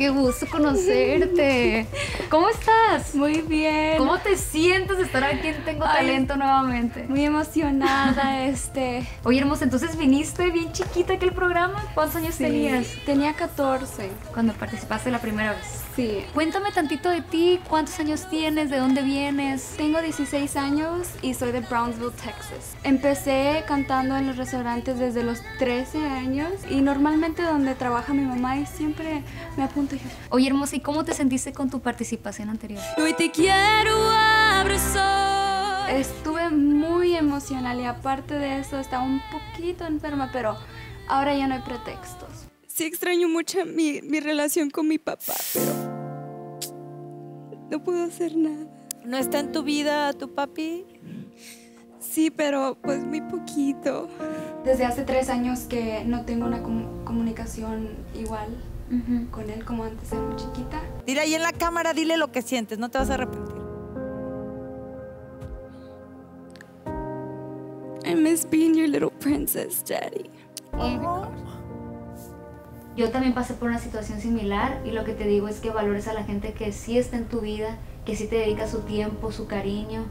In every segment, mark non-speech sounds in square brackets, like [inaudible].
qué gusto conocerte. [laughs] ¿Cómo estás? Muy bien. ¿Cómo te sientes de estar aquí en Tengo Ay, Talento nuevamente? Muy emocionada, [laughs] este. Oye, hermosa, entonces viniste bien chiquita aquel programa. ¿Cuántos años sí, tenías Tenía 14. cuando participaste la primera vez? Sí. Cuéntame tantito de ti, cuántos años tienes, de dónde vienes. Tengo 16 años y soy de Brownsville, Texas. Empecé cantando en los restaurantes desde los 13 años y normalmente donde trabaja mi mamá y siempre me apunto Oye, hermosa, ¿y cómo te sentiste con tu participación anterior? Hoy te quiero abrazar. Estuve muy emocional y aparte de eso estaba un poquito enferma, pero ahora ya no hay pretextos. Sí extraño mucho mi, mi relación con mi papá, pero no puedo hacer nada. ¿No está en tu vida tu papi? Sí, pero pues muy poquito. Desde hace tres años que no tengo una com- comunicación igual con él como antes era muy chiquita. Dile ahí en la cámara, dile lo que sientes, no te vas a arrepentir. I miss being your little princess, daddy. Yo también pasé por una situación similar y lo que te digo es que valores a la gente que sí está en tu vida, que sí te dedica su tiempo, su cariño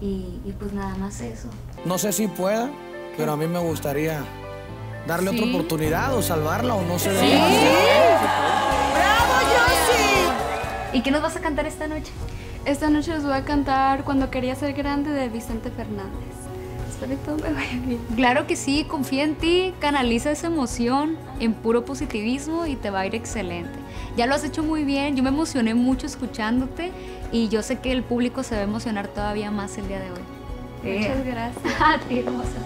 y, y pues nada más eso. No sé si pueda, pero a mí me gustaría darle otra oportunidad o salvarla o no sé. de ¡Bravo, Yossi! ¿Y qué nos vas a cantar esta noche? Esta noche les voy a cantar Cuando quería ser grande de Vicente Fernández. Espero que todo me vaya bien. Claro que sí, confía en ti, canaliza esa emoción en puro positivismo y te va a ir excelente. Ya lo has hecho muy bien, yo me emocioné mucho escuchándote y yo sé que el público se va a emocionar todavía más el día de hoy. Muchas gracias. [laughs] A ti, hermosa.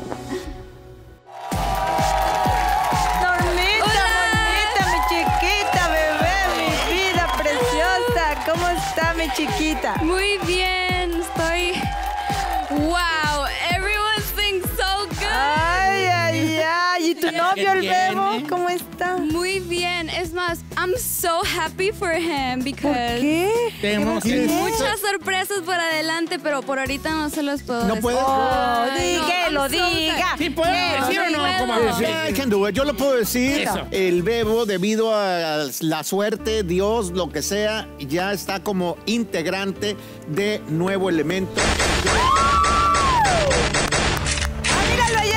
Mi chiquita? Muy bien, estoy. Wow, everyone sings so good. Ay, ay, ay. ¿Y tu novio, el bebo, cómo está? Bien, es más, I'm so happy for him because. ¿Qué? Muchas sorpresas por adelante, pero por ahorita no se los puedo No decir. puedes. Oh, no, dígelo, I'm so diga. ¿Sí puedo decir o no? puedo. ¿Cómo vamos? I can do it. Yo lo puedo decir. Eso. El bebo, debido a la suerte, Dios, lo que sea, ya está como integrante de nuevo elemento. ¡Ah, míralo, ahí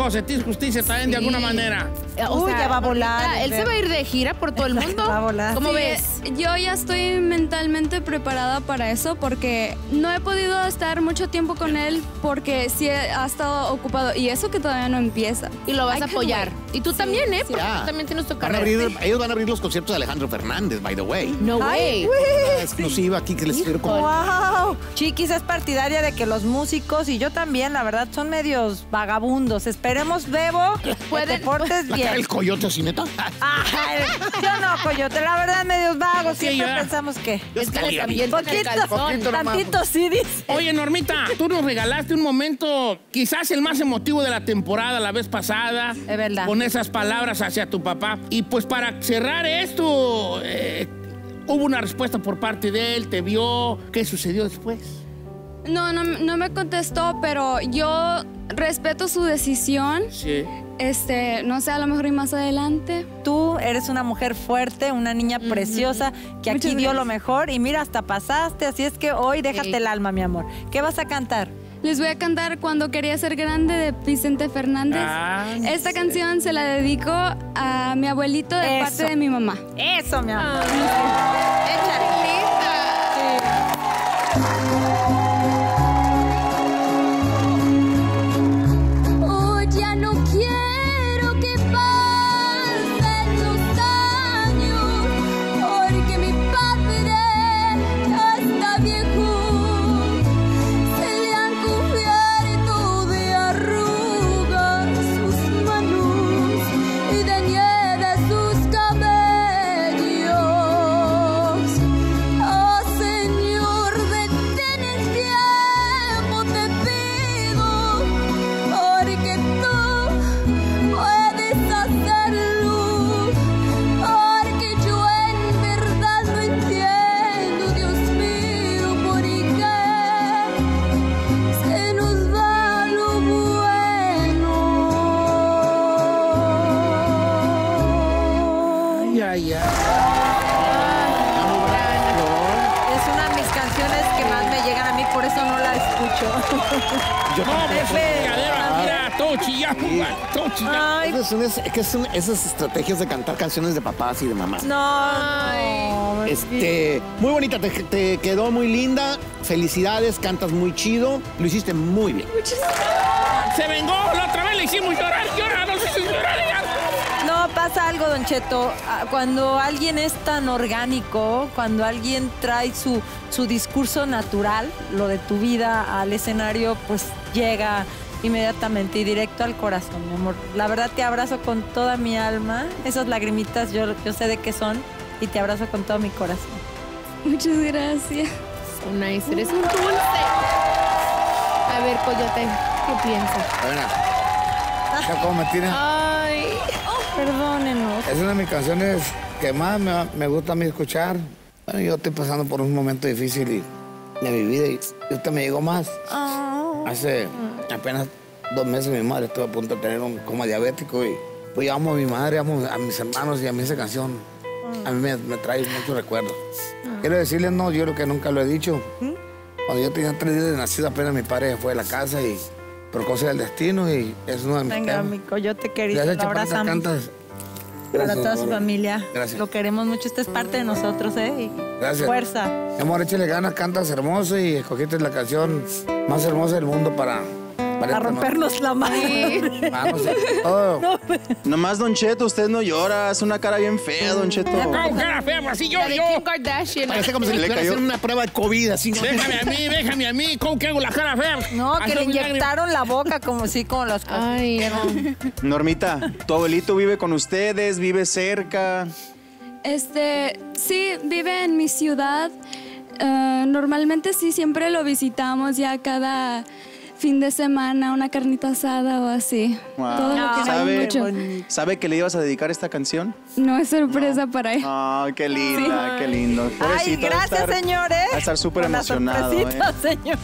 hijo, sentís justicia también de alguna manera. Uy, ya va a volar. Él se va a ir de gira por todo el mundo. Va a volar. ¿Cómo Sí, ves? Yo ya estoy mentalmente preparada para eso porque no he podido estar mucho tiempo con él porque sí ha estado ocupado y eso que todavía no empieza. Y lo vas I a apoyar. wait. Y tú Sí, también, ¿eh? sí. Porque Ya. tú también tienes tu Van a carrera. abrir- ellos van a abrir los conciertos de Alejandro Fernández, by the way. No Ay, way. Exclusiva aquí que les quiero como. ¡Wow! Chiquis es partidaria de que los músicos, y yo también, la verdad, son medios vagabundos. Esperemos, Bebo, que te portes ¿Va a caer bien. el coyote así, neta? Ay, yo no, Coyote, la verdad, medios vagos. Sí, Siempre ya. pensamos que... Es que Poquito, calzón. tantito sí dice. Oye, Normita, tú nos regalaste un momento, quizás el más emotivo de la temporada la vez pasada. Es verdad. Con esas palabras hacia tu papá. Y pues para cerrar esto, eh, hubo una respuesta por parte de él, te vio. ¿Qué sucedió después? No, no, no me contestó, pero yo respeto su decisión. Sí. Este, no sé, a lo mejor y más adelante. Tú eres una mujer fuerte, una niña preciosa, que aquí dio lo mejor y mira, hasta pasaste, así es que hoy déjate Sí. el alma, mi amor. ¿Qué vas a cantar? Les voy a cantar Cuando quería ser grande de Vicente Fernández. Ah, Esta canción se la dedico a mi abuelito de Eso. parte de mi mamá. Eso, mi amor. Oh, canciones que más me llegan a mí, por eso no la escucho. [laughs] Yo no, mira, todo chillado, todo chillado. Esas, son es- que son esas estrategias de cantar canciones de papás y de mamás. no. no, Este, muy bonita, te, te quedó muy linda. Felicidades, cantas muy chido. Lo hiciste muy bien. Se vengó, la otra vez le hicimos llorar, llorar, nos hizo llorar. Pasa algo, Don Cheto. Ah, Cuando alguien es tan orgánico, cuando alguien trae su, su discurso natural, lo de tu vida al escenario, pues llega inmediatamente y directo al corazón, mi amor. La verdad te abrazo con toda mi alma. Esas lagrimitas yo, yo sé de qué son y te abrazo con todo mi corazón. Muchas gracias. So nice. Eres un dulce. A ver, Coyote, ¿qué piensas? Bueno, ya como me tienen. Perdónenos. Es una de mis canciones que más me, me gusta a mí escuchar. Bueno, yo estoy pasando por un momento difícil y- de mi vida y usted me llegó más. Hace apenas dos meses mi madre estuvo a punto de tener un coma diabético y pues yo amo a mi madre, amo a mis hermanos y a mí esa canción a mí me, me trae muchos recuerdos. Quiero decirles, no, yo creo que nunca lo he dicho. Cuando yo tenía tres días de nacido apenas mi padre fue de la casa y por cosas del destino y es uno de mis Venga, temas. mi coyote querido, Gracias, lo abrazamos. cantas. Para toda su familia. Gracias. Lo queremos mucho. Usted es parte de nosotros, ¿eh? Y Gracias. Fuerza. Mi amor, échale ganas, cantas hermoso y escogiste la canción más hermosa del mundo para... Para A rompernos la [laughs] madre. Vamos, [laughs] todo. Nomás, Don Cheto, usted no llora. Es una cara bien fea, Don Cheto. ¿Cómo que era fea? Así yo, yo. Kim Kardashian. Parece como si le Le cayó. haciendo una prueba de COVID, así. Déjame a mí, déjame a mí. ¿Cómo que hago la cara fea? No, que le inyectaron la boca como si con las cosas. Ay, no. Normita, ¿tu abuelito vive con ustedes? ¿Vive cerca? Este, sí, vive en mi ciudad. Eh, normalmente sí, siempre lo visitamos ya cada fin de semana, una carnita asada o así. Wow. Todo lo queremos ¿Sabe, mucho. ¿Sabe que le ibas a dedicar esta canción? No es sorpresa para él. Ay, qué linda, qué lindo. Ay, Pobrecito, gracias, señores. Va a estar súper emocionado. ¿eh? señor.